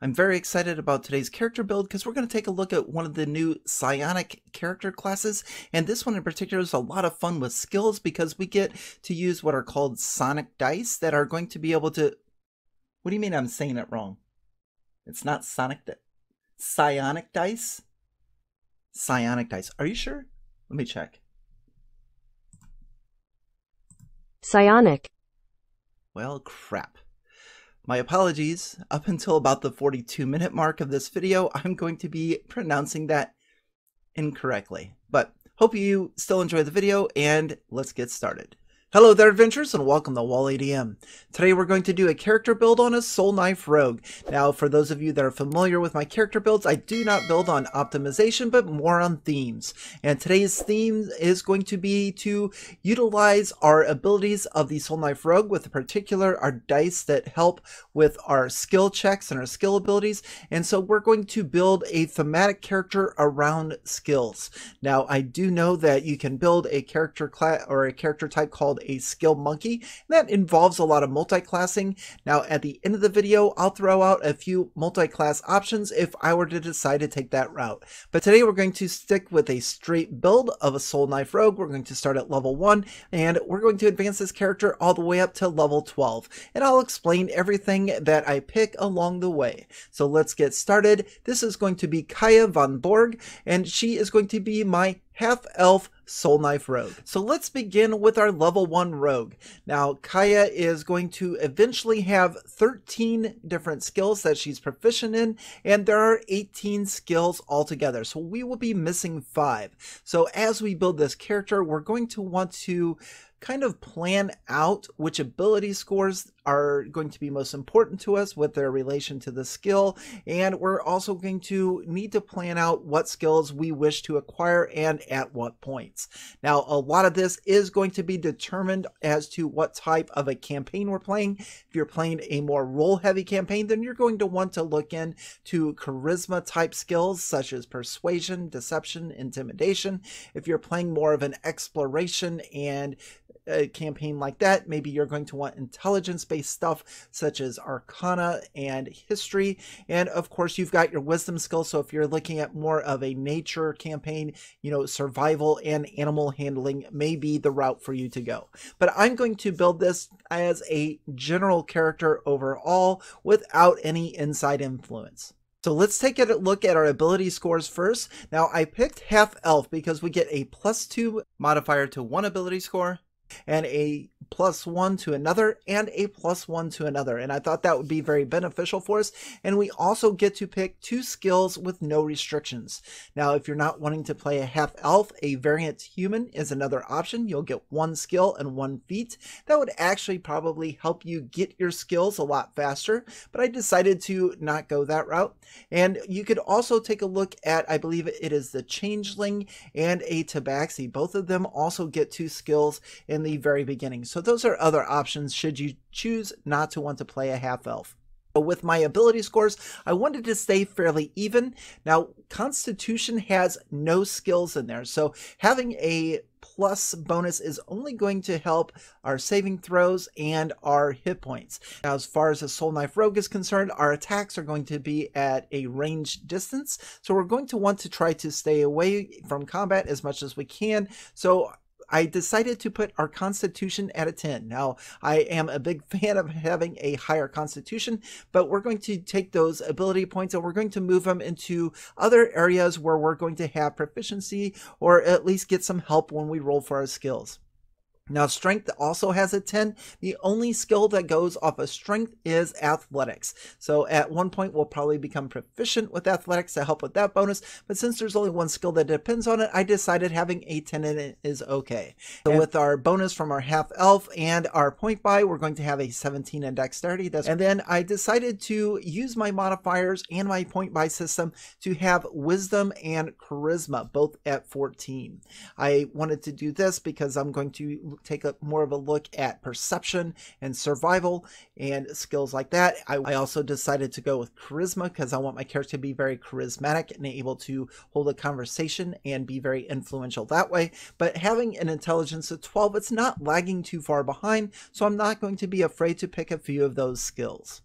I'm very excited about today's character build because we're going to take a look at one of the new psionic character classes and this one in particular is a lot of fun with skills because we get to use what are called sonic dice that are going to be able to what do you mean I'm saying it wrong? It's not sonic di- psionic dice? Psionic dice. Are you sure? Let me check. Psionic. Well, crap. My apologies. Up until about the 42 minute mark of this video, I'm going to be pronouncing that incorrectly. But hope you still enjoy the video and let's get started. Hello there adventurers and welcome to Wally DM. Today we're going to do a character build on a Soul Knife Rogue. Now for those of you that are familiar with my character builds, I do not build on optimization but more on themes. And today's theme is going to be to utilize our abilities of the Soul Knife Rogue with in particular our dice that help with our skill checks and our skill abilities. And so we're going to build a thematic character around skills. Now I do know that you can build a character class or a character type called called a skill monkey. That involves a lot of multi-classing. Now at the end of the video, I'll throw out a few multi-class options if I were to decide to take that route. But today we're going to stick with a straight build of a Soul Knife Rogue. We're going to start at level 1 and we're going to advance this character all the way up to level 12. And I'll explain everything that I pick along the way. So let's get started. This is going to be Kaya von Borg and she is going to be my half-elf Soul Knife Rogue. So let's begin with our level 1 Rogue. Now, Kaya is going to eventually have 13 different skills that she's proficient in, and there are 18 skills altogether. So we will be missing 5. So as we build this character, we're going to want to kind of plan out which ability scores are going to be most important to us with their relation to the skill and we're also going to need to plan out what skills we wish to acquire and at what points. Now a lot of this is going to be determined as to what type of a campaign we're playing. If you're playing a more role heavy campaign then you're going to want to look into charisma type skills such as persuasion, deception, intimidation. If you're playing more of an exploration and a campaign like that, maybe you're going to want intelligence based stuff such as arcana and history. And of course, you've got your wisdom skill. So if you're looking at more of a nature campaign, you know, survival and animal handling may be the route for you to go. But I'm going to build this as a general character overall without any inside influence. So let's take a look at our ability scores first. Now I picked half elf because we get a plus two modifier to one ability score and a plus one to another and a plus one to another. And I thought that would be very beneficial for us. And we also get to pick two skills with no restrictions. Now, if you're not wanting to play a half elf, a variant human is another option. You'll get one skill and one feat. That would actually probably help you get your skills a lot faster, but I decided to not go that route. And you could also take a look at, I believe it is the Changeling and a Tabaxi. Both of them also get two skills in in the very beginning. So those are other options should you choose not to want to play a half elf. But with my ability scores, I wanted to stay fairly even. Now, Constitution has no skills in there, so having a plus bonus is only going to help our saving throws and our hit points. Now, as far as the Soul Knife Rogue is concerned, our attacks are going to be at a range distance, so we're going to want to try to stay away from combat as much as we can. So I decided to put our constitution at a 10. Now, I am a big fan of having a higher constitution, but we're going to take those ability points and we're going to move them into other areas where we're going to have proficiency or at least get some help when we roll for our skills. Now, strength also has a 10. The only skill that goes off of strength is athletics. So at one point, we'll probably become proficient with athletics to help with that bonus. But since there's only one skill that depends on it, I decided having a 10 in it is okay. So and with our bonus from our half elf and our point buy, we're going to have a 17 in dexterity. That's, and then I decided to use my modifiers and my point buy system to have wisdom and charisma, both at 14. I wanted to do this because I'm going to take a more of a look at perception and survival and skills like that. I, I also decided to go with charisma because I want my character to be very charismatic and able to hold a conversation and be very influential that way. But having an intelligence of 12, it's not lagging too far behind, so I'm not going to be afraid to pick a few of those skills.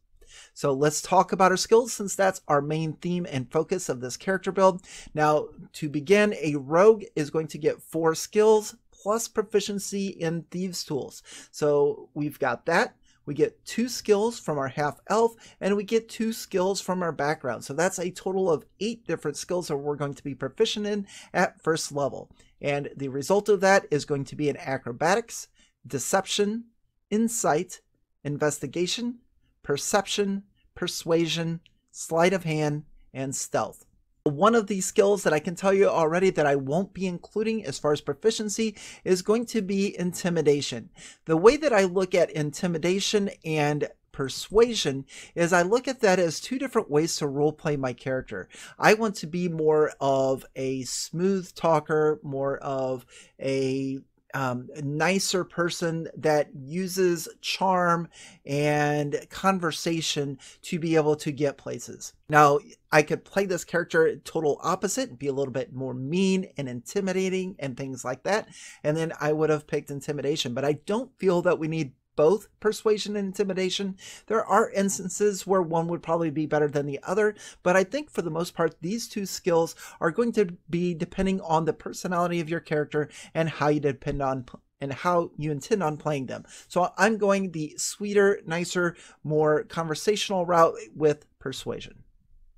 So let's talk about our skills since that's our main theme and focus of this character build. Now, to begin, a rogue is going to get four skills plus proficiency in thieves tools. So we've got that. We get two skills from our half elf and we get two skills from our background. So that's a total of eight different skills that we're going to be proficient in at first level. And the result of that is going to be an acrobatics, deception, insight, investigation, perception, persuasion, sleight of hand, and stealth. One of these skills that I can tell you already that I won't be including as far as proficiency is going to be intimidation. The way that I look at intimidation and persuasion is I look at that as two different ways to role play my character. I want to be more of a smooth talker, more of a um, nicer person that uses charm and conversation to be able to get places. Now, I could play this character total opposite, be a little bit more mean and intimidating and things like that. And then I would have picked intimidation. But I don't feel that we need both persuasion and intimidation. There are instances where one would probably be better than the other, but I think for the most part, these two skills are going to be depending on the personality of your character and how you depend on and how you intend on playing them. So I'm going the sweeter, nicer, more conversational route with persuasion.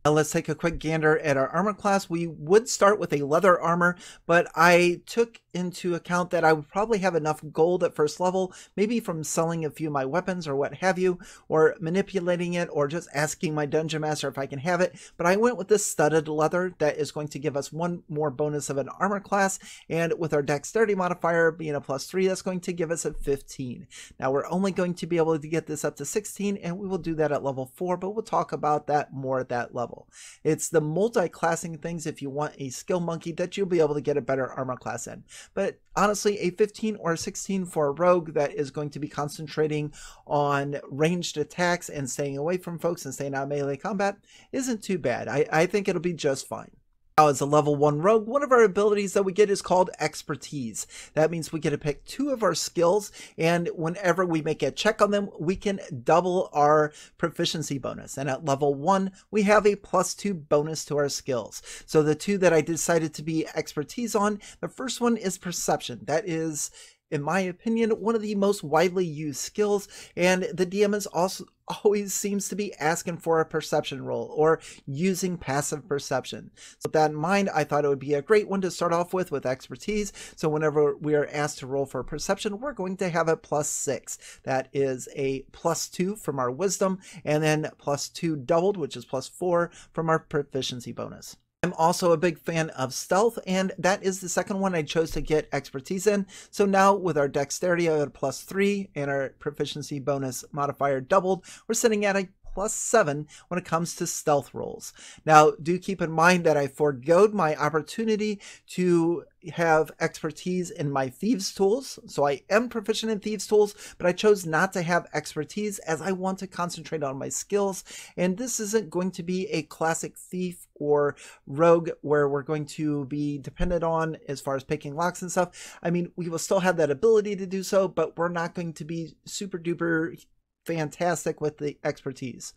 Now let's take a quick gander at our armor class. We would start with a leather armor, but I took into account that I would probably have enough gold at first level, maybe from selling a few of my weapons or what have you, or manipulating it, or just asking my dungeon master if I can have it. But I went with this studded leather that is going to give us one more bonus of an armor class, and with our dexterity modifier being a plus three, that's going to give us a 15. Now we're only going to be able to get this up to 16, and we will do that at level four, but we'll talk about that more at that level It's the multi-classing things if you want a skill monkey that you'll be able to get a better armor class in. But honestly, a 15 or a 16 for a rogue that is going to be concentrating on ranged attacks and staying away from folks and staying out of melee combat isn't too bad. I, I think it'll be just fine. As a level 1 rogue, one of our abilities that we get is called Expertise. That means we get to pick two of our skills, and whenever we make a check on them, we can double our proficiency bonus. And at level 1, we have a plus 2 bonus to our skills. So the two that I decided to be Expertise on, the first one is Perception. That is in my opinion, one of the most widely used skills, and the DM is also always seems to be asking for a perception roll or using passive perception. So with that in mind, I thought it would be a great one to start off with with expertise. So whenever we are asked to roll for perception, we're going to have a plus six. That is a plus two from our wisdom and then plus two doubled, which is plus four from our proficiency bonus. I'm also a big fan of stealth, and that is the second one I chose to get expertise in. So now with our dexterity at plus three and our proficiency bonus modifier doubled, we're sitting at a plus 7 when it comes to stealth rolls. Now, do keep in mind that I foregoed my opportunity to have expertise in my thieves tools. So I am proficient in thieves tools, but I chose not to have expertise as I want to concentrate on my skills. And this isn't going to be a classic thief or rogue where we're going to be dependent on as far as picking locks and stuff. I mean, we will still have that ability to do so, but we're not going to be super duper fantastic with the expertise.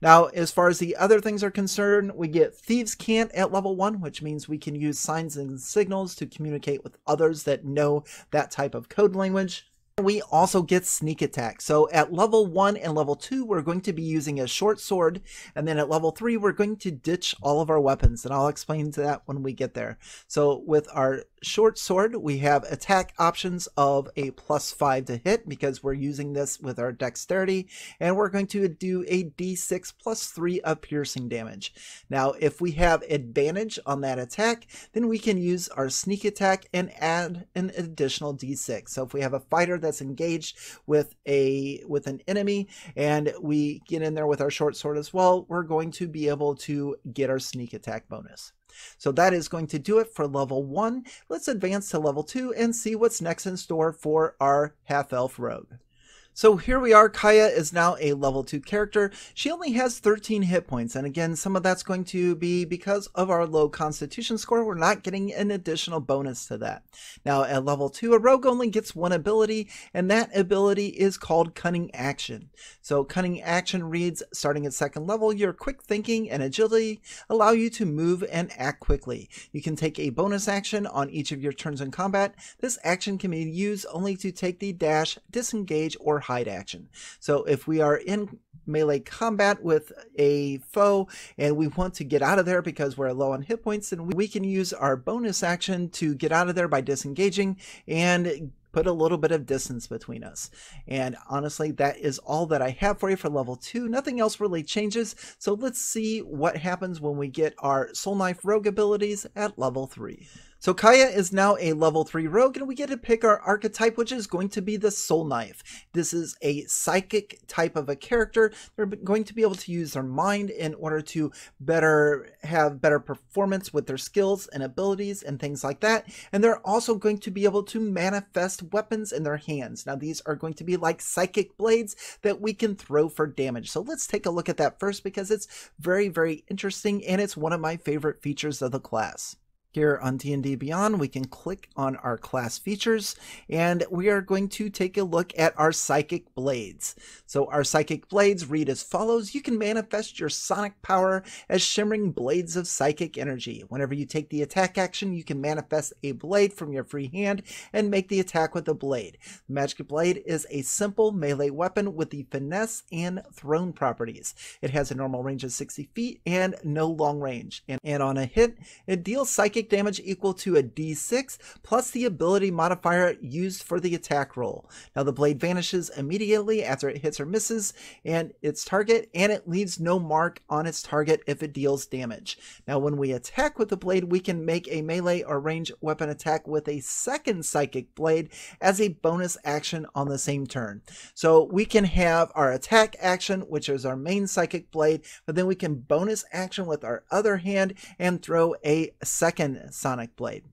Now, as far as the other things are concerned, we get Thieves' Cant at level 1, which means we can use signs and signals to communicate with others that know that type of code language. We also get sneak attack. So at level 1 and level 2, we're going to be using a short sword. And then at level 3, we're going to ditch all of our weapons. And I'll explain to that when we get there. So with our short sword, we have attack options of a plus 5 to hit because we're using this with our dexterity. And we're going to do a d6 plus 3 of piercing damage. Now, if we have advantage on that attack, then we can use our sneak attack and add an additional d6. So if we have a fighter that's engaged with a with an enemy and we get in there with our short sword as well, we're going to be able to get our sneak attack bonus. So that is going to do it for level 1. Let's advance to level 2 and see what's next in store for our half-elf rogue. So here we are. Kaya is now a level 2 character. She only has 13 hit points. And again, some of that's going to be because of our low constitution score. We're not getting an additional bonus to that. Now at level 2, a rogue only gets one ability, and that ability is called Cunning Action. So Cunning Action reads, starting at second level, your quick thinking and agility allow you to move and act quickly. You can take a bonus action on each of your turns in combat. This action can be used only to take the dash, disengage, or hide action. So if we are in melee combat with a foe and we want to get out of there because we're low on hit points, then we can use our bonus action to get out of there by disengaging and put a little bit of distance between us. And honestly, that is all that I have for you for level 2. Nothing else really changes, so let's see what happens when we get our Soul Knife Rogue abilities at level 3. So Kaya is now a level 3 rogue and we get to pick our archetype which is going to be the Soul Knife. This is a psychic type of a character. They're going to be able to use their mind in order to better have better performance with their skills and abilities and things like that. And they're also going to be able to manifest weapons in their hands. Now these are going to be like psychic blades that we can throw for damage. So let's take a look at that first because it's very, very interesting and it's one of my favorite features of the class. Here on D&D Beyond, we can click on our class features and we are going to take a look at our Psychic Blades. So our Psychic Blades read as follows. You can manifest your sonic power as shimmering blades of psychic energy. Whenever you take the attack action, you can manifest a blade from your free hand and make the attack with the blade. The Magic Blade is a simple melee weapon with the finesse and thrown properties. It has a normal range of 60 feet and no long range. And, and on a hit, it deals psychic psychic damage equal to a d6 plus the ability modifier used for the attack roll. Now the blade vanishes immediately after it hits or misses and its target and it leaves no mark on its target if it deals damage. Now when we attack with the blade we can make a melee or range weapon attack with a second psychic blade as a bonus action on the same turn. So we can have our attack action which is our main psychic blade but then we can bonus action with our other hand and throw a second Sonic Blade.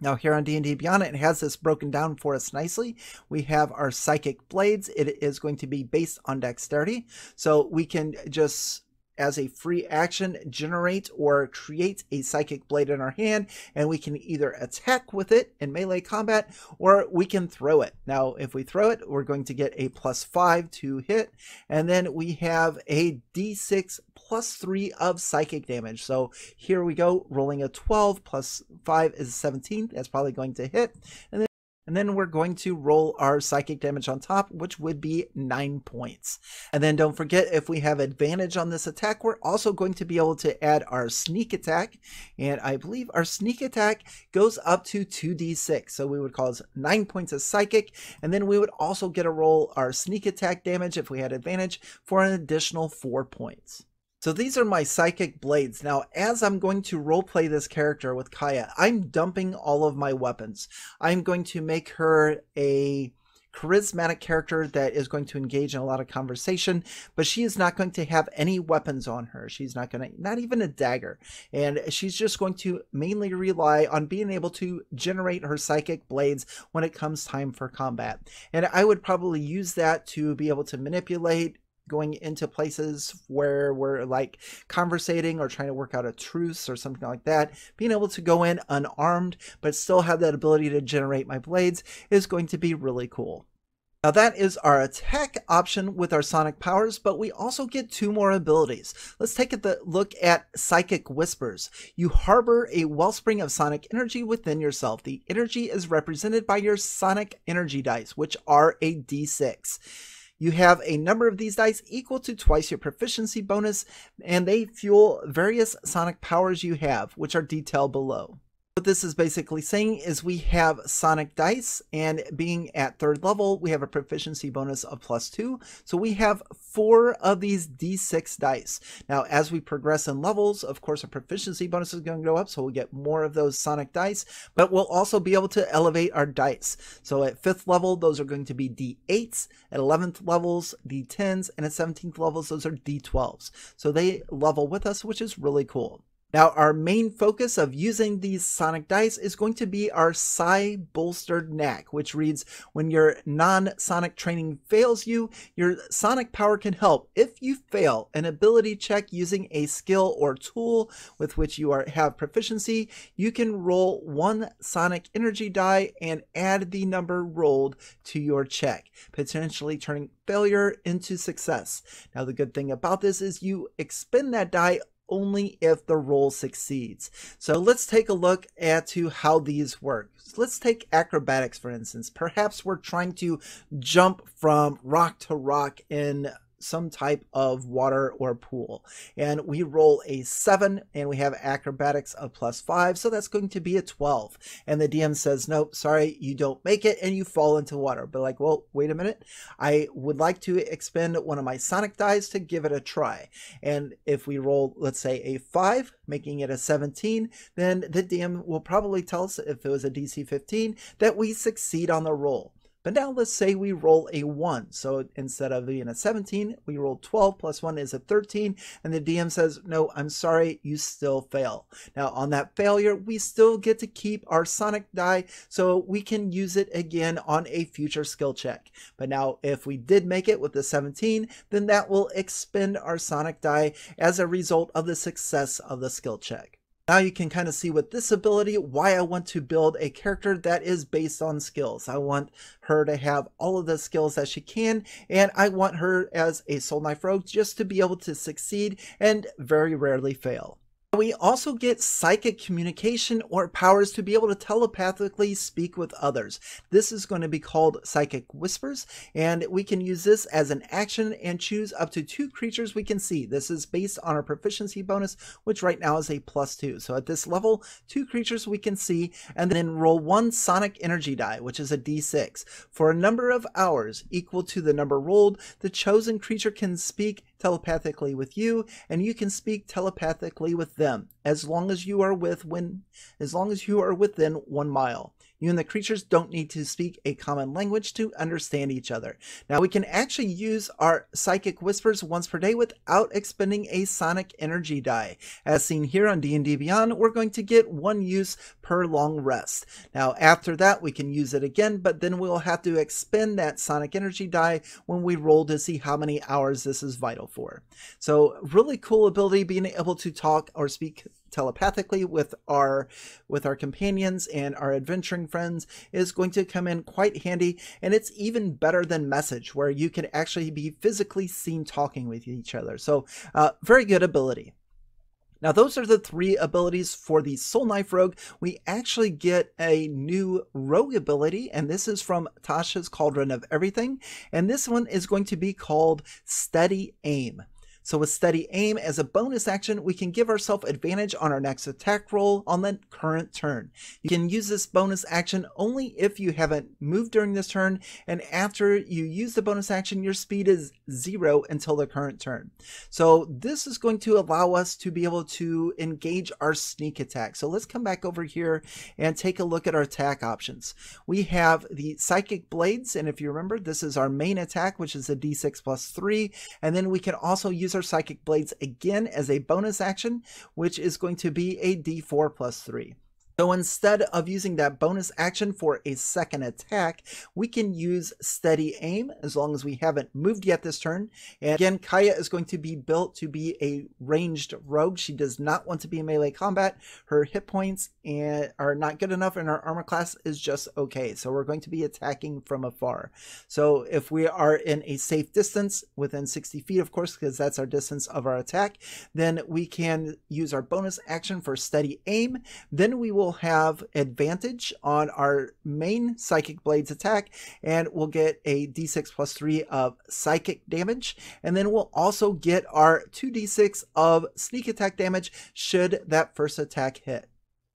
Now here on D&D Beyond, it has this broken down for us nicely. We have our Psychic Blades. It is going to be based on Dexterity. So we can just as a free action generate or create a psychic blade in our hand and we can either attack with it in melee combat or we can throw it. Now if we throw it we're going to get a plus 5 to hit and then we have a d6 plus 3 of psychic damage. So here we go rolling a 12 plus 5 is 17 that's probably going to hit and then and then we're going to roll our psychic damage on top, which would be 9 points. And then don't forget, if we have advantage on this attack, we're also going to be able to add our sneak attack. And I believe our sneak attack goes up to 2d6. So we would cause 9 points of psychic. And then we would also get to roll our sneak attack damage if we had advantage for an additional 4 points. So these are my psychic blades. Now, as I'm going to roleplay this character with Kaya, I'm dumping all of my weapons. I'm going to make her a charismatic character that is going to engage in a lot of conversation, but she is not going to have any weapons on her. She's not going to, not even a dagger. And she's just going to mainly rely on being able to generate her psychic blades when it comes time for combat. And I would probably use that to be able to manipulate going into places where we're like conversating or trying to work out a truce or something like that, being able to go in unarmed but still have that ability to generate my blades is going to be really cool. Now that is our attack option with our sonic powers, but we also get two more abilities. Let's take a look at Psychic Whispers. You harbor a wellspring of sonic energy within yourself. The energy is represented by your sonic energy dice, which are a d6. You have a number of these dice equal to twice your proficiency bonus, and they fuel various sonic powers you have, which are detailed below. What this is basically saying is we have Sonic Dice, and being at third level, we have a proficiency bonus of plus two. So we have four of these D6 dice. Now, as we progress in levels, of course, our proficiency bonus is going to go up, so we'll get more of those Sonic Dice, but we'll also be able to elevate our dice. So at fifth level, those are going to be D8s. At 11th levels, D10s, and at 17th levels, those are D12s. So they level with us, which is really cool. Now, our main focus of using these sonic dice is going to be our psi bolstered knack, which reads when your non sonic training fails you, your sonic power can help if you fail an ability check using a skill or tool with which you are have proficiency. You can roll one sonic energy die and add the number rolled to your check, potentially turning failure into success. Now, the good thing about this is you expend that die only if the roll succeeds. So let's take a look at to how these work. So let's take acrobatics for instance. Perhaps we're trying to jump from rock to rock in some type of water or pool. And we roll a 7 and we have acrobatics of plus 5, so that's going to be a 12. And the DM says, nope, sorry, you don't make it and you fall into water. But like, well, wait a minute. I would like to expend one of my sonic dice to give it a try. And if we roll, let's say a 5, making it a 17, then the DM will probably tell us if it was a DC 15 that we succeed on the roll. But now let's say we roll a 1. So instead of being a 17, we roll 12 plus 1 is a 13. And the DM says, no, I'm sorry, you still fail. Now on that failure, we still get to keep our sonic die so we can use it again on a future skill check. But now if we did make it with the 17, then that will expend our sonic die as a result of the success of the skill check. Now you can kind of see with this ability why I want to build a character that is based on skills. I want her to have all of the skills that she can, and I want her as a Soul Knife Rogue just to be able to succeed and very rarely fail. We also get psychic communication or powers to be able to telepathically speak with others. This is going to be called Psychic Whispers, and we can use this as an action and choose up to two creatures we can see. This is based on our proficiency bonus, which right now is a plus two. So at this level, two creatures we can see, and then roll one sonic energy die, which is a d6. For a number of hours equal to the number rolled, the chosen creature can speak telepathically with you and you can speak telepathically with them as long as you are with when as long as you are within one mile you and the creatures don't need to speak a common language to understand each other. Now we can actually use our psychic whispers once per day without expending a sonic energy die. As seen here on D&D Beyond, we're going to get one use per long rest. Now after that we can use it again, but then we'll have to expend that sonic energy die when we roll to see how many hours this is vital for. So really cool ability being able to talk or speak telepathically with our with our companions and our adventuring friends is going to come in quite handy and it's even better than message where you can actually be physically seen talking with each other so uh, very good ability now, those are the three abilities for the Soul Knife Rogue. We actually get a new rogue ability, and this is from Tasha's Cauldron of Everything. And this one is going to be called Steady Aim. So with steady aim as a bonus action, we can give ourselves advantage on our next attack roll on the current turn. You can use this bonus action only if you haven't moved during this turn, and after you use the bonus action, your speed is zero until the current turn. So this is going to allow us to be able to engage our sneak attack. So let's come back over here and take a look at our attack options. We have the Psychic Blades, and if you remember, this is our main attack, which is a d6 plus 3, and then we can also use use our Psychic Blades again as a bonus action, which is going to be a d4 plus 3. So instead of using that bonus action for a second attack, we can use steady aim as long as we haven't moved yet this turn. And again, Kaya is going to be built to be a ranged rogue. She does not want to be in melee combat. Her hit points are not good enough and her armor class is just okay. So we're going to be attacking from afar. So if we are in a safe distance within 60 feet, of course, because that's our distance of our attack, then we can use our bonus action for steady aim. Then we will have advantage on our main Psychic Blades attack, and we'll get a d6 plus 3 of psychic damage, and then we'll also get our 2d6 of sneak attack damage should that first attack hit.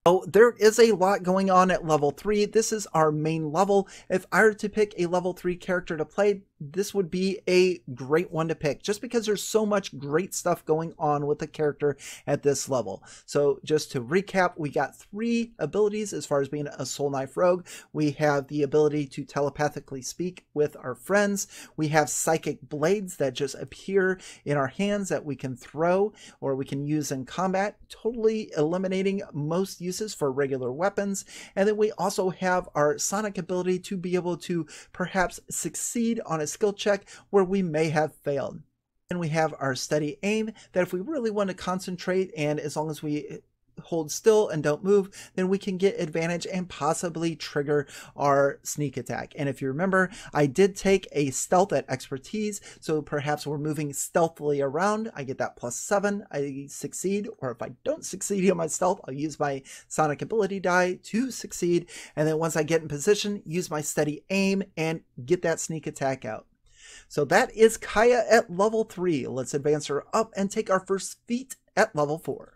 Oh, there is a lot going on at level 3. This is our main level. If I were to pick a level 3 character to play, this would be a great one to pick just because there's so much great stuff going on with the character at this level. So just to recap, we got three abilities as far as being a Soul Knife Rogue. We have the ability to telepathically speak with our friends. We have psychic blades that just appear in our hands that we can throw or we can use in combat, totally eliminating most uses for regular weapons. And then we also have our sonic ability to be able to perhaps succeed on a skill check where we may have failed. And we have our steady aim that if we really want to concentrate and as long as we hold still and don't move, then we can get advantage and possibly trigger our sneak attack. And if you remember, I did take a stealth at expertise, so perhaps we're moving stealthily around. I get that plus seven, I succeed, or if I don't succeed on my stealth, I'll use my sonic ability die to succeed. And then once I get in position, use my steady aim and get that sneak attack out. So that is Kaya at level 3. Let's advance her up and take our first feat at level 4.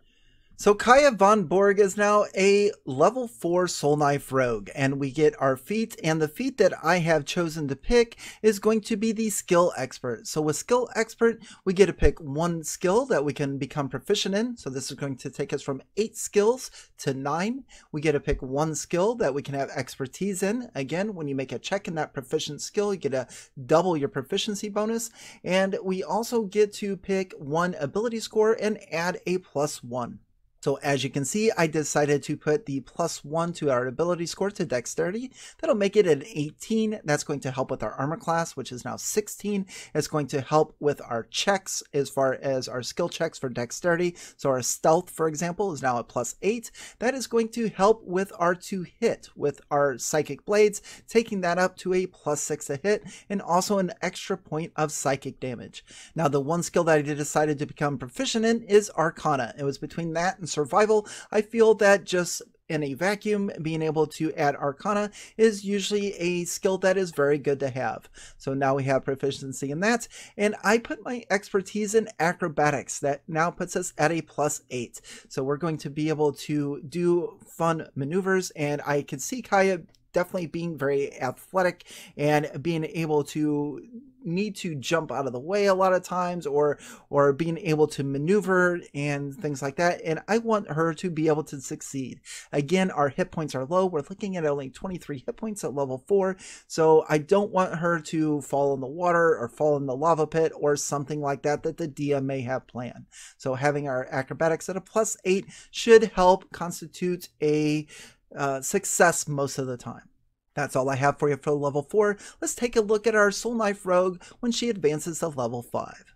So Kaya von Borg is now a level 4 Soul Knife Rogue, and we get our feat, and the feat that I have chosen to pick is going to be the Skill Expert. So with Skill Expert, we get to pick one skill that we can become proficient in. So this is going to take us from 8 skills to 9. We get to pick one skill that we can have expertise in. Again, when you make a check in that proficient skill, you get to double your proficiency bonus. And we also get to pick one ability score and add a plus 1. So as you can see, I decided to put the plus one to our ability score to dexterity. That'll make it an 18. That's going to help with our armor class, which is now 16. It's going to help with our checks as far as our skill checks for dexterity. So our stealth, for example, is now a plus eight. That is going to help with our two hit with our psychic blades, taking that up to a plus six a hit and also an extra point of psychic damage. Now the one skill that I decided to become proficient in is Arcana. It was between that and survival, I feel that just in a vacuum, being able to add Arcana is usually a skill that is very good to have. So now we have proficiency in that, and I put my expertise in acrobatics. That now puts us at a plus eight. So we're going to be able to do fun maneuvers, and I can see Kaya definitely being very athletic and being able to need to jump out of the way a lot of times or or being able to maneuver and things like that and I want her to be able to succeed. Again, our hit points are low. We're looking at only 23 hit points at level 4. So I don't want her to fall in the water or fall in the lava pit or something like that that the DM may have planned. So having our acrobatics at a plus 8 should help constitute a uh, success most of the time. That's all I have for you for level 4. Let's take a look at our Soul Knife Rogue when she advances to level 5.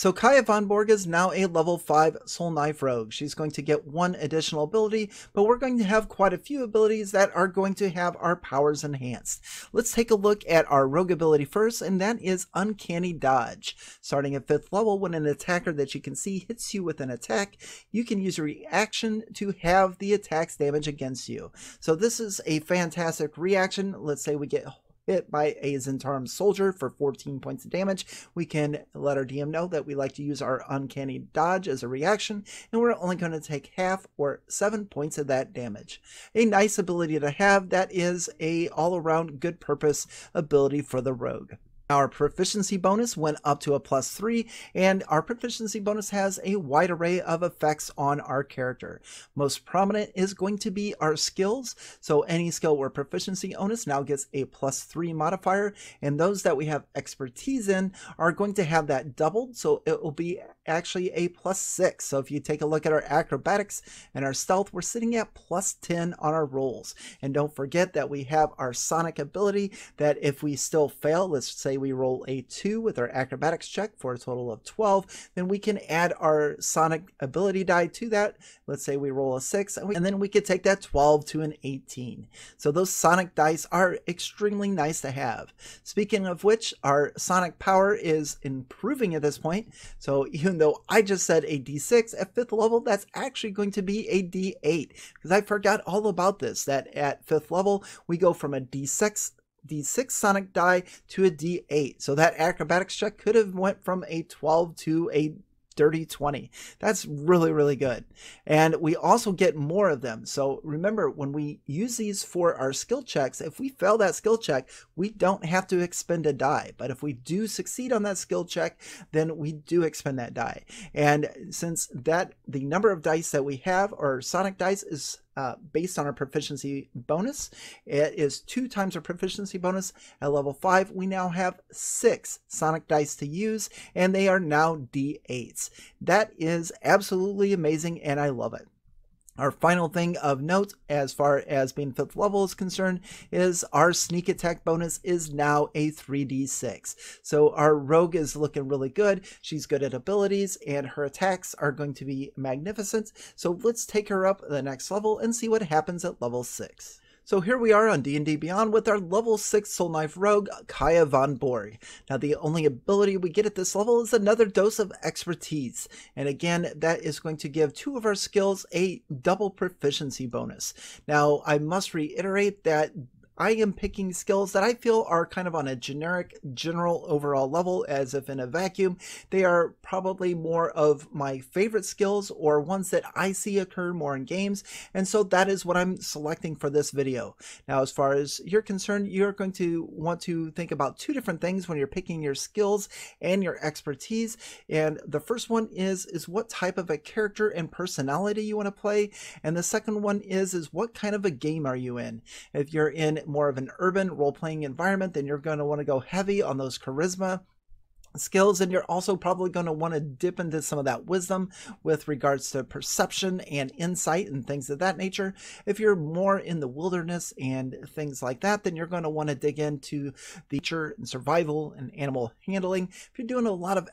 So Kaya von Borg is now a level 5 Soul Knife Rogue. She's going to get one additional ability, but we're going to have quite a few abilities that are going to have our powers enhanced. Let's take a look at our rogue ability first, and that is Uncanny Dodge. Starting at 5th level, when an attacker that you can see hits you with an attack, you can use a reaction to have the attack's damage against you. So this is a fantastic reaction. Let's say we get hit by a Zhentarim soldier for 14 points of damage, we can let our DM know that we like to use our uncanny dodge as a reaction, and we're only going to take half or 7 points of that damage. A nice ability to have that is a all-around good purpose ability for the rogue. Our proficiency bonus went up to a plus three, and our proficiency bonus has a wide array of effects on our character. Most prominent is going to be our skills. So any skill where proficiency bonus now gets a plus three modifier, and those that we have expertise in are going to have that doubled. So it will be actually a plus six. So if you take a look at our acrobatics and our stealth, we're sitting at plus 10 on our rolls. And don't forget that we have our sonic ability that if we still fail, let's say we roll a 2 with our acrobatics check for a total of 12, then we can add our sonic ability die to that. Let's say we roll a 6, and, we, and then we could take that 12 to an 18. So those sonic dice are extremely nice to have. Speaking of which, our sonic power is improving at this point. So even though I just said a d6 at 5th level, that's actually going to be a d8 because I forgot all about this, that at 5th level, we go from a d6 D6 Sonic die to a D8. So that acrobatics check could have went from a 12 to a dirty 20. That's really, really good. And we also get more of them. So remember, when we use these for our skill checks, if we fail that skill check, we don't have to expend a die. But if we do succeed on that skill check, then we do expend that die. And since that the number of dice that we have, or Sonic dice, is uh, based on our proficiency bonus. It is two times our proficiency bonus. At level 5, we now have six Sonic dice to use, and they are now D8s. That is absolutely amazing, and I love it. Our final thing of note, as far as being fifth level is concerned, is our sneak attack bonus is now a 3d6. So our rogue is looking really good. She's good at abilities, and her attacks are going to be magnificent. So let's take her up the next level and see what happens at level 6. So here we are on D&D Beyond with our level 6 Soul Knife Rogue, Kaya von Borg. Now the only ability we get at this level is another dose of expertise. And again, that is going to give two of our skills a double proficiency bonus. Now I must reiterate that I am picking skills that I feel are kind of on a generic, general overall level, as if in a vacuum. They are probably more of my favorite skills or ones that I see occur more in games. And so that is what I'm selecting for this video. Now, as far as you're concerned, you're going to want to think about two different things when you're picking your skills and your expertise. And the first one is, is what type of a character and personality you want to play. And the second one is, is what kind of a game are you in? If you're in more of an urban role playing environment, then you're going to want to go heavy on those charisma skills and you're also probably going to want to dip into some of that wisdom with regards to perception and insight and things of that nature. If you're more in the wilderness and things like that then you're going to want to dig into the nature and survival and animal handling. If you're doing a lot of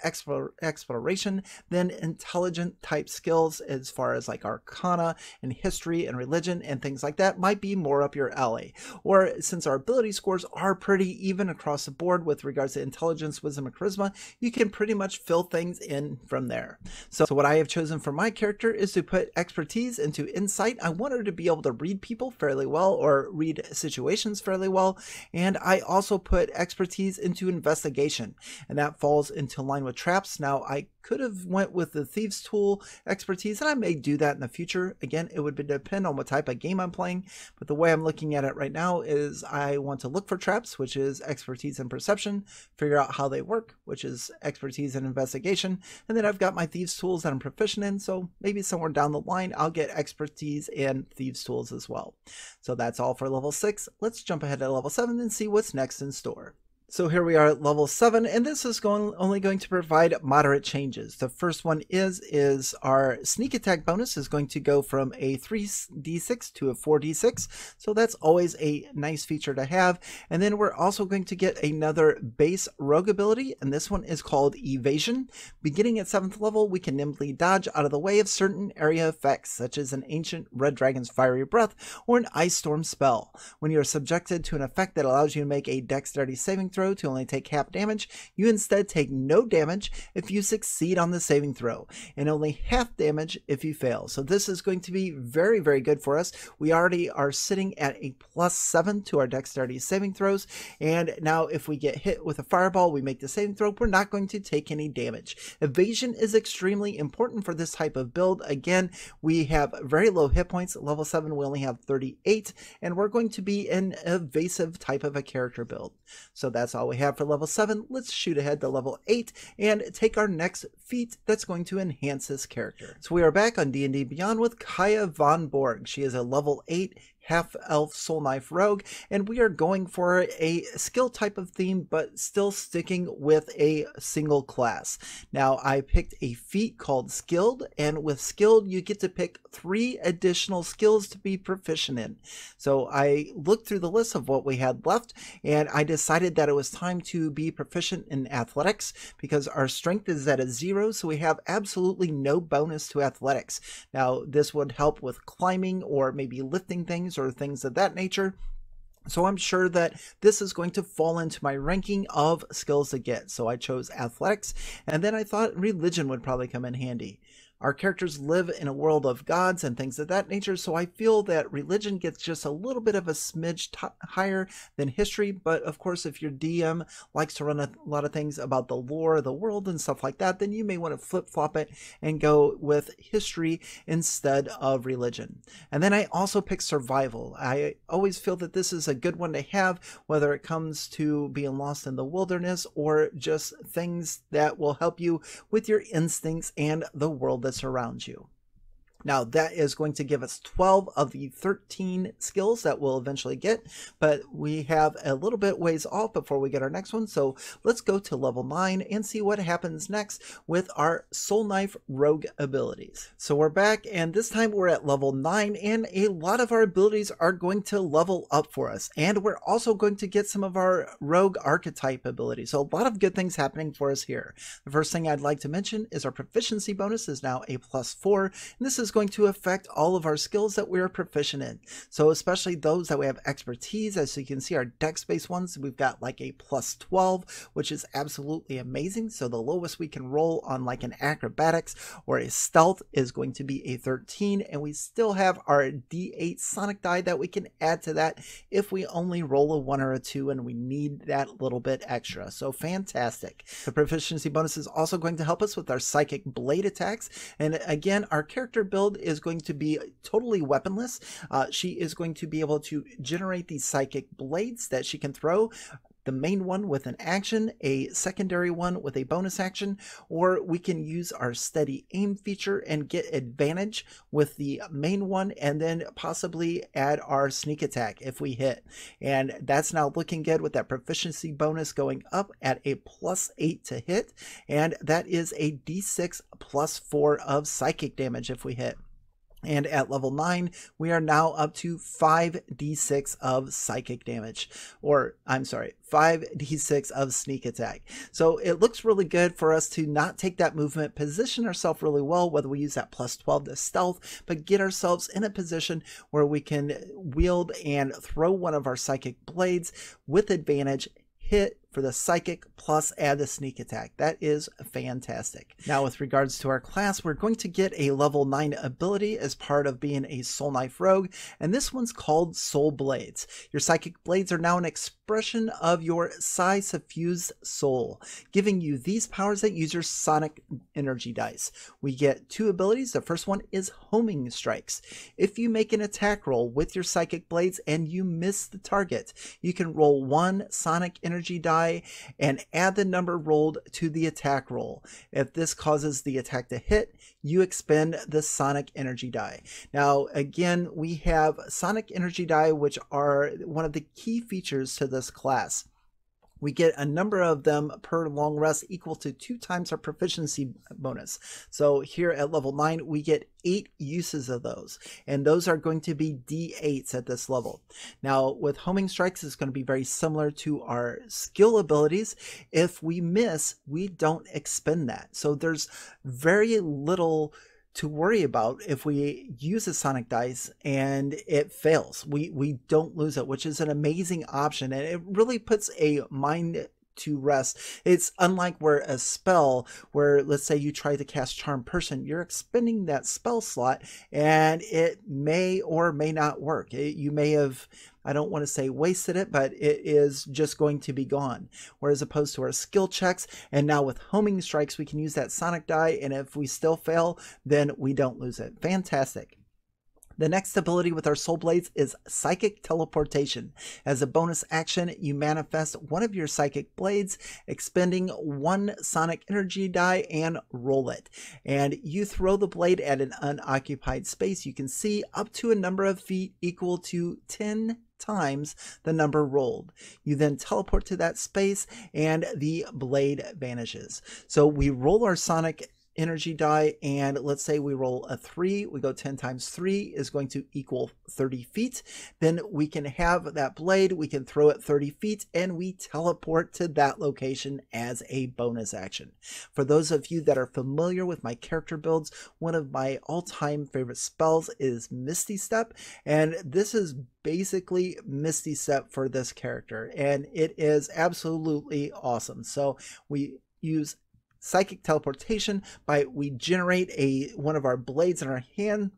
exploration then intelligent type skills as far as like arcana and history and religion and things like that might be more up your alley. Or since our ability scores are pretty even across the board with regards to intelligence wisdom and charisma you can pretty much fill things in from there. So, so what I have chosen for my character is to put expertise into insight. I want her to be able to read people fairly well or read situations fairly well. And I also put expertise into investigation and that falls into line with traps. Now I could have went with the thieves tool expertise and I may do that in the future. Again, it would depend on what type of game I'm playing, but the way I'm looking at it right now is I want to look for traps, which is expertise and perception, figure out how they work, which is expertise and investigation, and then I've got my thieves tools that I'm proficient in, so maybe somewhere down the line I'll get expertise and thieves tools as well. So that's all for level 6. Let's jump ahead to level 7 and see what's next in store. So here we are at level 7, and this is going only going to provide moderate changes. The first one is, is our sneak attack bonus is going to go from a 3d6 to a 4d6, so that's always a nice feature to have. And then we're also going to get another base rogue ability, and this one is called Evasion. Beginning at 7th level, we can nimbly dodge out of the way of certain area effects, such as an ancient red dragon's fiery breath or an ice storm spell. When you are subjected to an effect that allows you to make a dexterity saving throw to only take half damage, you instead take no damage if you succeed on the saving throw, and only half damage if you fail. So this is going to be very, very good for us. We already are sitting at a plus seven to our dexterity saving throws, and now if we get hit with a fireball, we make the saving throw, we're not going to take any damage. Evasion is extremely important for this type of build. Again, we have very low hit points. level 7, we only have 38, and we're going to be an evasive type of a character build. So that's all we have for level 7. Let's shoot ahead to level 8 and take our next feat that's going to enhance this character. So we are back on D&D Beyond with Kaya von Borg. She is a level 8 half elf soul knife rogue and we are going for a skill type of theme but still sticking with a single class. Now i picked a feat called skilled and with skilled you get to pick three additional skills to be proficient in. So i looked through the list of what we had left and i decided that it was time to be proficient in athletics because our strength is at a zero so we have absolutely no bonus to athletics. Now this would help with climbing or maybe lifting things or things of that nature. So I'm sure that this is going to fall into my ranking of skills to get. So I chose athletics and then I thought religion would probably come in handy. Our characters live in a world of gods and things of that nature, so I feel that religion gets just a little bit of a smidge t- higher than history. But of course, if your DM likes to run a lot of things about the lore of the world and stuff like that, then you may want to flip flop it and go with history instead of religion. And then I also pick survival. I always feel that this is a good one to have, whether it comes to being lost in the wilderness or just things that will help you with your instincts and the world that surrounds you. Now, that is going to give us 12 of the 13 skills that we'll eventually get, but we have a little bit ways off before we get our next one. So let's go to level 9 and see what happens next with our Soul Knife Rogue abilities. So we're back, and this time we're at level 9, and a lot of our abilities are going to level up for us. And we're also going to get some of our Rogue Archetype abilities. So a lot of good things happening for us here. The first thing I'd like to mention is our proficiency bonus is now a plus 4, and this is is going to affect all of our skills that we're proficient in. So especially those that we have expertise, as you can see our dex-based ones, we've got like a plus 12, which is absolutely amazing. So the lowest we can roll on like an acrobatics or a stealth is going to be a 13. And we still have our D8 sonic die that we can add to that if we only roll a one or a two and we need that little bit extra. So fantastic. The proficiency bonus is also going to help us with our psychic blade attacks. And again, our character build build is going to be totally weaponless. Uh, she is going to be able to generate these psychic blades that she can throw the main one with an action, a secondary one with a bonus action, or we can use our steady aim feature and get advantage with the main one and then possibly add our sneak attack if we hit. And that's now looking good with that proficiency bonus going up at a plus 8 to hit. And that is a d6 plus 4 of psychic damage if we hit. And at level 9, we are now up to 5d6 of psychic damage. Or, I'm sorry, 5d6 of sneak attack. So it looks really good for us to not take that movement, position ourselves really well, whether we use that plus 12 to stealth, but get ourselves in a position where we can wield and throw one of our psychic blades with advantage hit for the psychic plus add the sneak attack. That is fantastic. Now with regards to our class, we're going to get a level 9 ability as part of being a Soul Knife Rogue, and this one's called Soul Blades. Your psychic blades are now an expression of your psi suffused soul, giving you these powers that use your psionic energy dice. We get two abilities. The first one is homing strikes. If you make an attack roll with your psychic blades and you miss the target, you can roll one psionic energy die die and add the number rolled to the attack roll. If this causes the attack to hit, you expend the psionic energy die. Now, again, we have psionic energy die, which are one of the key features to this class we get a number of them per long rest equal to two times our proficiency bonus. So here at level 9, we get eight uses of those, and those are going to be d8s at this level. Now, with homing strikes, it's going to be very similar to our skill abilities. If we miss, we don't expend that. So there's very little to worry about if we use a psionic dice and it fails. We we don't lose it, which is an amazing option and it really puts a mind to rest. It's unlike where a spell, where let's say you try to cast Charm Person, you're expending that spell slot and it may or may not work. It, you may have I don't want to say wasted it, but it is just going to be gone. Whereas opposed to our skill checks, and now with homing strikes, we can use that psionic die, and if we still fail, then we don't lose it. Fantastic. The next ability with our Soul Blades is Psychic Teleportation. As a bonus action, you manifest one of your Psychic Blades, expending one Psionic Energy die and roll it. And you throw the blade at an unoccupied space. You can see up to a number of feet equal to 10 times the number rolled. You then teleport to that space and the blade vanishes. So we roll our psionic energy die and let's say we roll a 3 we go 10 times 3 is going to equal 30 feet. Then we can have that blade we can throw it 30 feet and we teleport to that location as a bonus action. For those of you that are familiar with my character builds one of my all-time favorite spells is misty step and this is basically misty step for this character and it is absolutely awesome. So we use psychic teleportation by we generate a one of our blades in our hand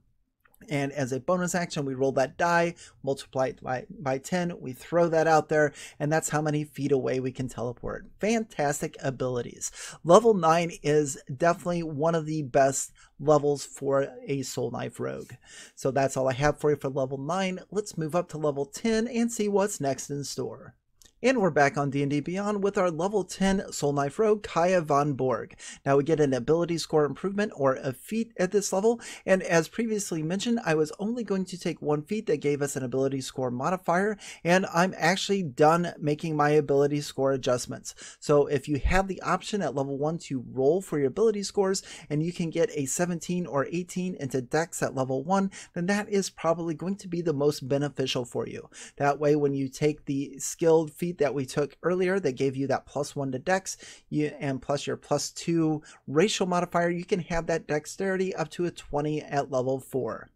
and as a bonus action, we roll that die, multiply it by, by 10, we throw that out there, and that's how many feet away we can teleport. Fantastic abilities. Level 9 is definitely one of the best levels for a Soul Knife Rogue. So that's all I have for you for level 9. Let's move up to level 10 and see what's next in store. And we're back on D&D Beyond with our level 10 Soul Knife Rogue, Kaya von Borg. Now we get an ability score improvement or a feat at this level, and as previously mentioned, I was only going to take one feat that gave us an ability score modifier, and I'm actually done making my ability score adjustments. So if you have the option at level 1 to roll for your ability scores, and you can get a 17 or 18 into Dex at level 1, then that is probably going to be the most beneficial for you. That way when you take the skilled feat feat that we took earlier that gave you that plus one to dex you, and plus your plus two racial modifier, you can have that dexterity up to a 20 at level four.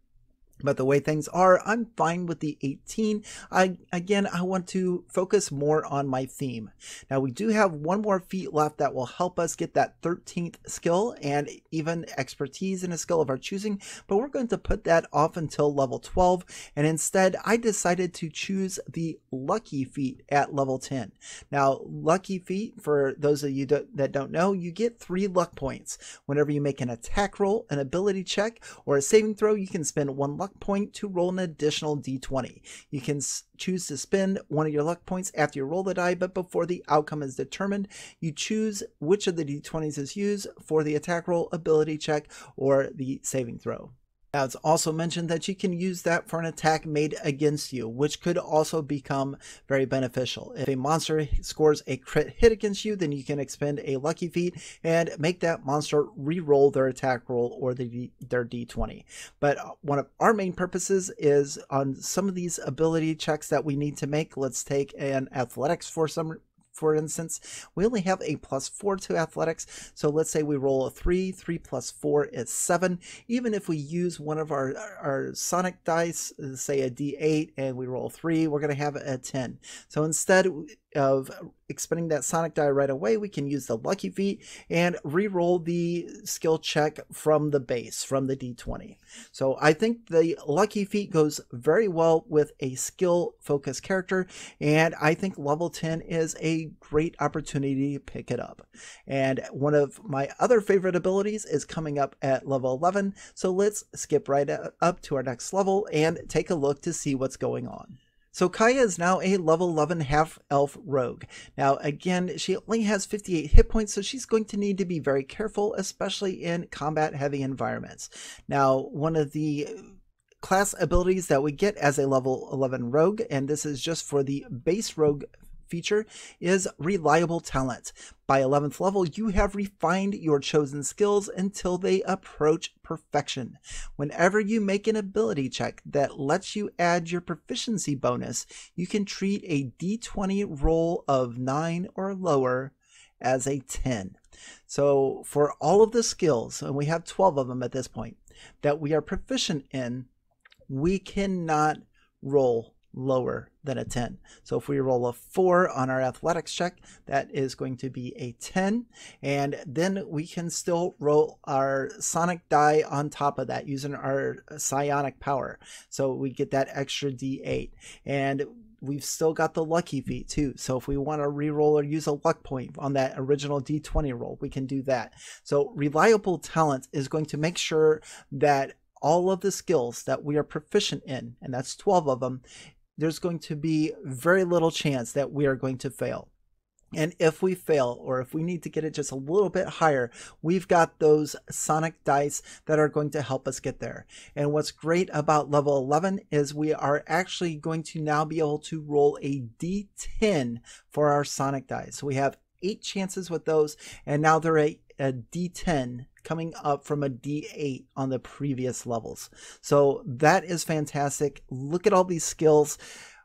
But the way things are, I'm fine with the 18. I again, I want to focus more on my theme. Now we do have one more feat left that will help us get that 13th skill and even expertise in a skill of our choosing, but we're going to put that off until level 12. And instead, I decided to choose the lucky feat at level 10. Now, lucky feat, for those of you that don't know, you get three luck points. Whenever you make an attack roll, an ability check, or a saving throw, you can spend one luck point to roll an additional d20. You can choose to spend one of your luck points after you roll the die, but before the outcome is determined, you choose which of the d20s is used for the attack roll, ability check, or the saving throw. It's also mentioned that you can use that for an attack made against you, which could also become very beneficial. If a monster scores a crit hit against you, then you can expend a lucky feat and make that monster re-roll their attack roll or the, their d20. But uh, one of our main purposes is on some of these ability checks that we need to make. Let's take an athletics for some for instance, we only have a plus four to athletics. So let's say we roll a three, three plus four is seven. Even if we use one of our, our psionic dice, say a d8, and we roll three, we're going to have a 10. So instead, of expending that psionic die right away, we can use the lucky feat and re-roll the skill check from the base, from the d20. So I think the lucky feat goes very well with a skill focused character, and I think level 10 is a great opportunity to pick it up. And one of my other favorite abilities is coming up at level 11, so let's skip right up to our next level and take a look to see what's going on. So Kaya is now a level 11 half elf rogue. Now again, she only has 58 hit points, so she's going to need to be very careful, especially in combat heavy environments. Now, one of the class abilities that we get as a level 11 rogue, and this is just for the base rogue feature is reliable talent. By 11th level, you have refined your chosen skills until they approach perfection. Whenever you make an ability check that lets you add your proficiency bonus, you can treat a d20 roll of 9 or lower as a 10. So for all of the skills, and we have 12 of them at this point, that we are proficient in, we cannot roll lower than a 10. So if we roll a 4 on our athletics check, that is going to be a 10. And then we can still roll our psionic die on top of that using our psionic power. So we get that extra d8. And we've still got the lucky feat too. So if we want to re-roll or use a luck point on that original d20 roll, we can do that. So reliable talent is going to make sure that all of the skills that we are proficient in, and that's 12 of them, there's going to be very little chance that we are going to fail. And if we fail, or if we need to get it just a little bit higher, we've got those psionic dice that are going to help us get there. And what's great about level 11 is we are actually going to now be able to roll a d10 for our psionic dice. So we have eight chances with those, and now they're a, a d10 coming up from a D8 on the previous levels. So that is fantastic. Look at all these skills.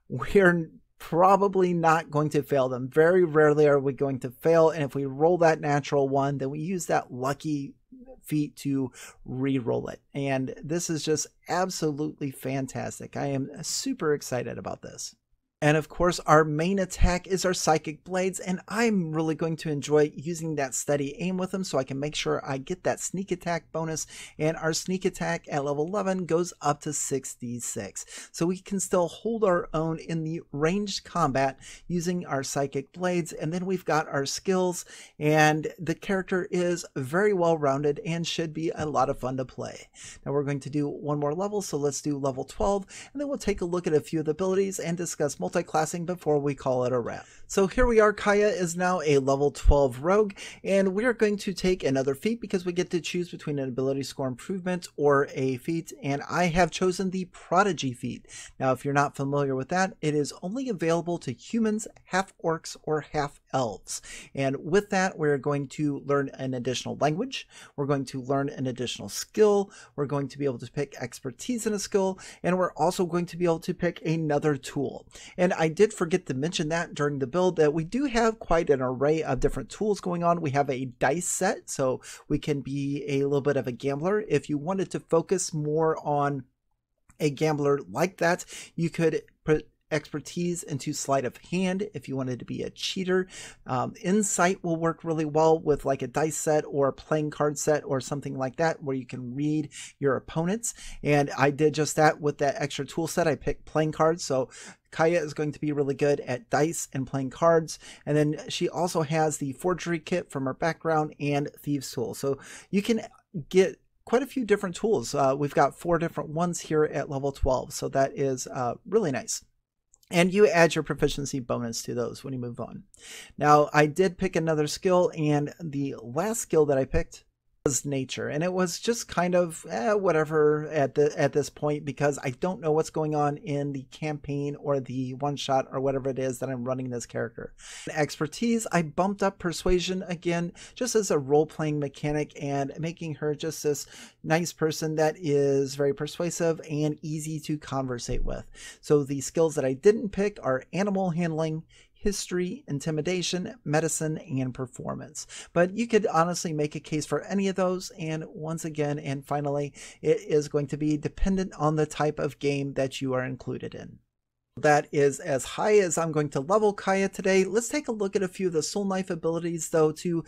We're probably not going to fail them. Very rarely are we going to fail. And if we roll that natural one, then we use that lucky feat to re-roll it. And this is just absolutely fantastic. I am super excited about this. And of course, our main attack is our Psychic Blades, and I'm really going to enjoy using that steady aim with them so I can make sure I get that sneak attack bonus. And our sneak attack at level 11 goes up to 6d6. So we can still hold our own in the ranged combat using our Psychic Blades. And then we've got our skills, and the character is very well rounded and should be a lot of fun to play. Now we're going to do one more level, so let's do level 12, and then we'll take a look at a few of the abilities and discuss multi-classing before we call it a wrap. So here we are, Kaya is now a level 12 rogue, and we are going to take another feat because we get to choose between an ability score improvement or a feat, and I have chosen the Prodigy feat. Now if you're not familiar with that, it is only available to humans, half orcs, or half elves. And with that, we're going to learn an additional language, we're going to learn an additional skill, we're going to be able to pick expertise in a skill, and we're also going to be able to pick another tool. And I did forget to mention that during the build that we do have quite an array of different tools going on. We have a dice set, so we can be a little bit of a gambler. If you wanted to focus more on a gambler like that, you could put expertise into sleight of hand if you wanted to be a cheater. Um, insight will work really well with like a dice set or a playing card set or something like that where you can read your opponents. And I did just that with that extra tool set. I picked playing cards. So Kaya is going to be really good at dice and playing cards. And then she also has the forgery kit from her background and thieves tool. So you can get quite a few different tools. Uh, we've got four different ones here at level 12. So that is uh, really nice. And you add your proficiency bonus to those when you move on. Now, I did pick another skill, and the last skill that I picked nature and it was just kind of eh, whatever at the at this point because I don't know what's going on in the campaign or the one shot or whatever it is that I'm running this character. Expertise, I bumped up persuasion again just as a role playing mechanic and making her just this nice person that is very persuasive and easy to conversate with. So the skills that I didn't pick are animal handling, history, intimidation, medicine, and performance. But you could honestly make a case for any of those. And once again, and finally, it is going to be dependent on the type of game that you are included in. That is as high as I'm going to level Kaya today. Let's take a look at a few of the Soul Knife abilities though to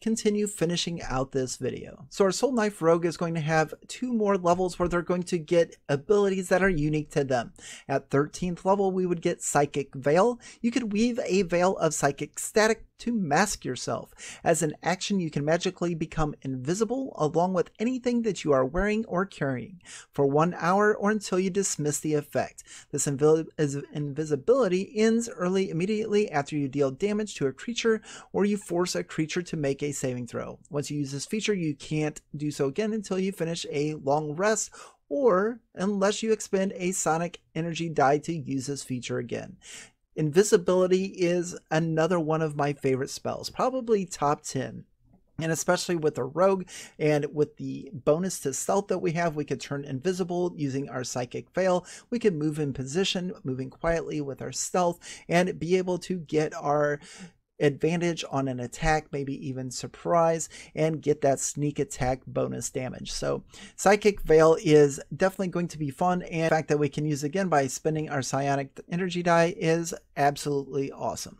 continue finishing out this video. So our Soul Knife Rogue is going to have two more levels where they're going to get abilities that are unique to them. At 13th level, we would get Psychic Veil. You could weave a veil of Psychic Static to mask yourself. As an action, you can magically become invisible along with anything that you are wearing or carrying for one hour or until you dismiss the effect. This invisibility ends early immediately after you deal damage to a creature or you force a creature to make a saving throw. Once you use this feature, you can't do so again until you finish a long rest or unless you expend a psionic energy die to use this feature again. Invisibility is another one of my favorite spells, probably top 10. And especially with a rogue and with the bonus to stealth that we have, we could turn invisible using our psychic veil. We could move in position, moving quietly with our stealth, and be able to get our advantage on an attack, maybe even surprise, and get that sneak attack bonus damage. So Psychic Veil is definitely going to be fun, and the fact that we can use again by spending our psionic energy die is absolutely awesome.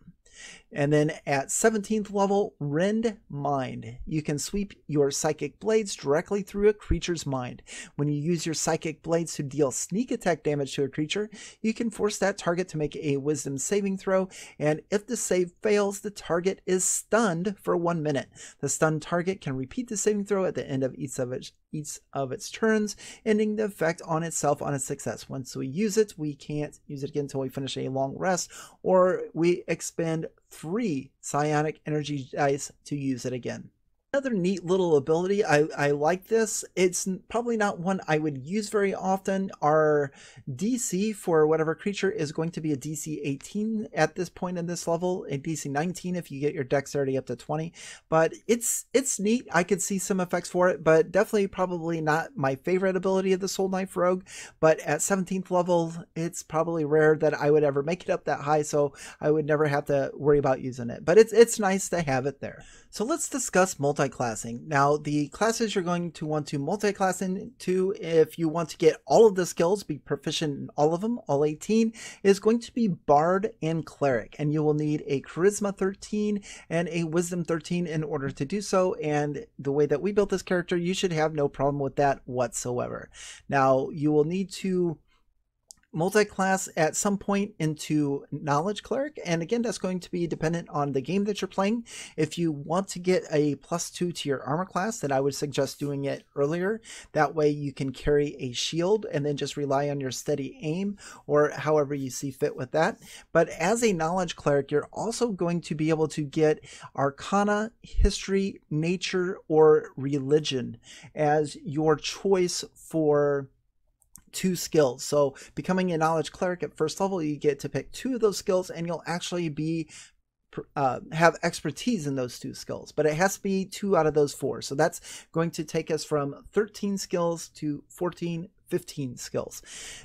And then at 17th level, Rend Mind. You can sweep your psychic blades directly through a creature's mind. When you use your psychic blades to deal sneak attack damage to a creature, you can force that target to make a wisdom saving throw, and if the save fails, the target is stunned for one minute. The stunned target can repeat the saving throw at the end of each of its, each of its turns, ending the effect on itself on its success. Once we use it, we can't use it again until we finish a long rest, or we expend three psionic energy dice to use it again. Another neat little ability, I, I like this. It's probably not one I would use very often. Our DC for whatever creature is going to be a DC 18 at this point in this level, a DC 19 if you get your dexterity up to 20. But it's it's neat. I could see some effects for it, but definitely probably not my favorite ability of the Soul Knife Rogue. But at 17th level, it's probably rare that I would ever make it up that high, so I would never have to worry about using it. But it's it's nice to have it there. So let's discuss multi multi-classing. Now, the classes you're going to want to multi-class into if you want to get all of the skills, be proficient in all of them, all 18, is going to be Bard and Cleric. And you will need a Charisma 13 and a Wisdom 13 in order to do so. And the way that we built this character, you should have no problem with that whatsoever. Now, you will need to multi-class at some point into knowledge cleric and again that's going to be dependent on the game that you're playing. If you want to get a plus two to your armor class then i would suggest doing it earlier. That way you can carry a shield and then just rely on your steady aim or however you see fit with that. But as a knowledge cleric you're also going to be able to get arcana history nature or religion as your choice for two skills. So becoming a knowledge cleric at first level, you get to pick two of those skills and you'll actually be uh, have expertise in those two skills, but it has to be two out of those four. So that's going to take us from 13 skills to 14, 15 skills.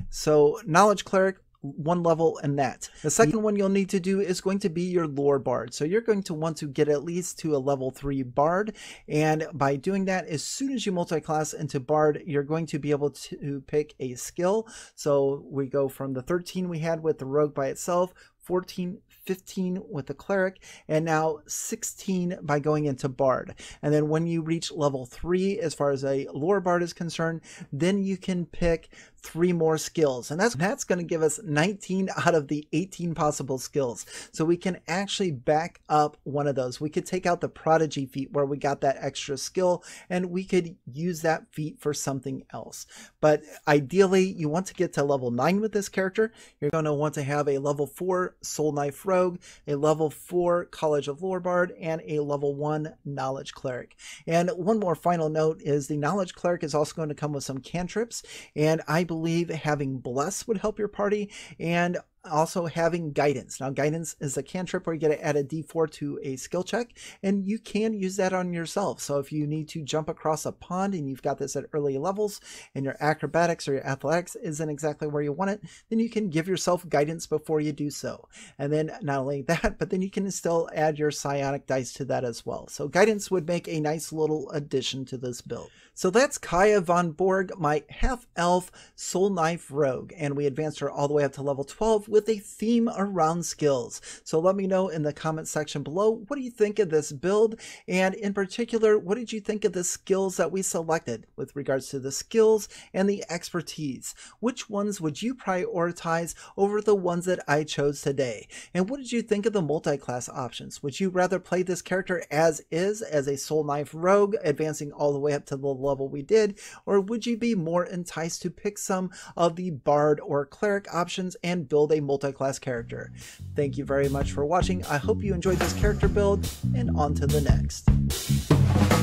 So knowledge cleric one level and that. The second one you'll need to do is going to be your lore bard. So you're going to want to get at least to a level 3 bard and by doing that as soon as you multi-class into bard you're going to be able to pick a skill. So we go from the 13 we had with the rogue by itself 14 15 with the cleric, and now 16 by going into bard. And then when you reach level 3, as far as a lore bard is concerned, then you can pick three more skills. And that's, that's going to give us 19 out of the 18 possible skills. So we can actually back up one of those. We could take out the prodigy feat where we got that extra skill and we could use that feat for something else. But ideally, you want to get to level 9 with this character. You're going to want to have a level 4 Soul Knife Rogue, a level 4 College of Lore Bard, and a level 1 Knowledge Cleric. And one more final note is the Knowledge Cleric is also going to come with some cantrips. And I believe having Bless would help your party, and also having guidance. Now, guidance is a cantrip where you get to add a d4 to a skill check, and you can use that on yourself. So if you need to jump across a pond and you've got this at early levels, and your acrobatics or your athletics isn't exactly where you want it, then you can give yourself guidance before you do so. And then not only that, but then you can still add your psionic dice to that as well. So guidance would make a nice little addition to this build. So that's Kaya von Borg, my half-elf soul knife rogue, and we advanced her all the way up to level 12 with a theme around skills. So let me know in the comment section below, what do you think of this build? And in particular, what did you think of the skills that we selected with regards to the skills and the expertise? Which ones would you prioritize over the ones that I chose today? And what did you think of the multi-class options? Would you rather play this character as is, as a soul knife rogue, advancing all the way up to the level we did, or would you be more enticed to pick some of the bard or cleric options and build a multi-class character? Thank you very much for watching. I hope you enjoyed this character build, and on to the next.